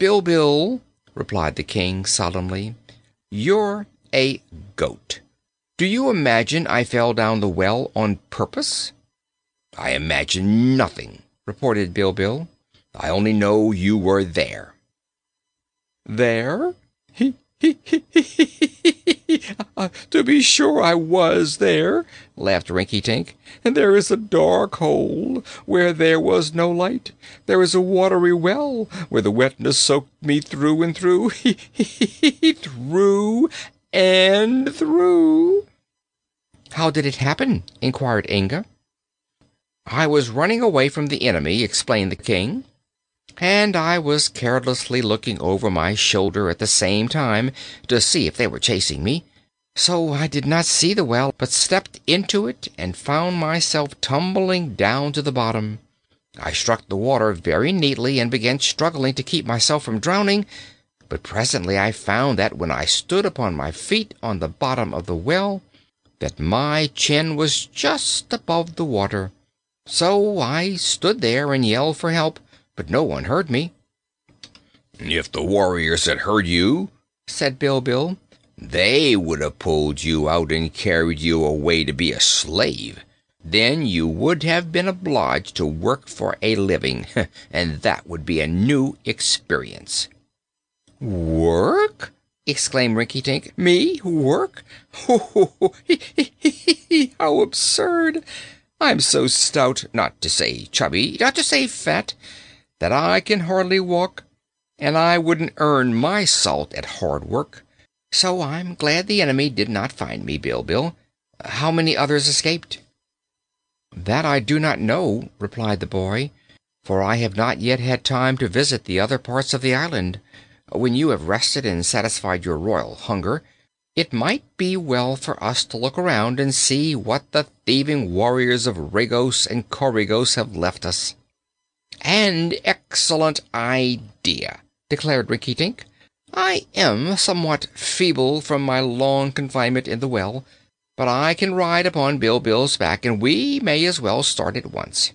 Bilbil," replied the King solemnly, "you're a goat. Do you imagine I fell down the well on purpose?" "I imagine nothing," retorted Bilbil. "I only know you were there." "There? To be sure I was there," laughed Rinkitink. "And there is a dark hole where there was no light. There is a watery well where the wetness soaked me through and through hee, hee! through and through." "How did it happen?" inquired Inga. "I was running away from the enemy," explained the King, "and I was carelessly looking over my shoulder at the same time, to see if they were chasing me. So I did not see the well, but stepped into it and found myself tumbling down to the bottom. I struck the water very neatly and began struggling to keep myself from drowning, but presently I found that when I stood upon my feet on the bottom of the well that my chin was just above the water. So I stood there and yelled for help, but no one heard me." "If the warriors had heard you," said Bilbil, "they would have pulled you out and carried you away to be a slave. Then you would have been obliged to work for a living, and that would be a new experience." "Work!" exclaimed Rinkitink. "Me work? Ho, ho, ho! Hee, hee! How absurd! I'm so stout not to say chubby, not to say fat that I can hardly walk, and I wouldn't earn my salt at hard work. So I'm glad the enemy did not find me, Bilbil. How many others escaped?" "That I do not know," replied the boy, "for I have not yet had time to visit the other parts of the island. When you have rested and satisfied your royal hunger, it might be well for us to look around and see what the thieving warriors of Regos and Coregos have left us." "An excellent idea," declared Rinkitink. "I am somewhat feeble from my long confinement in the well, but I can ride upon Bilbil's back and we may as well start at once.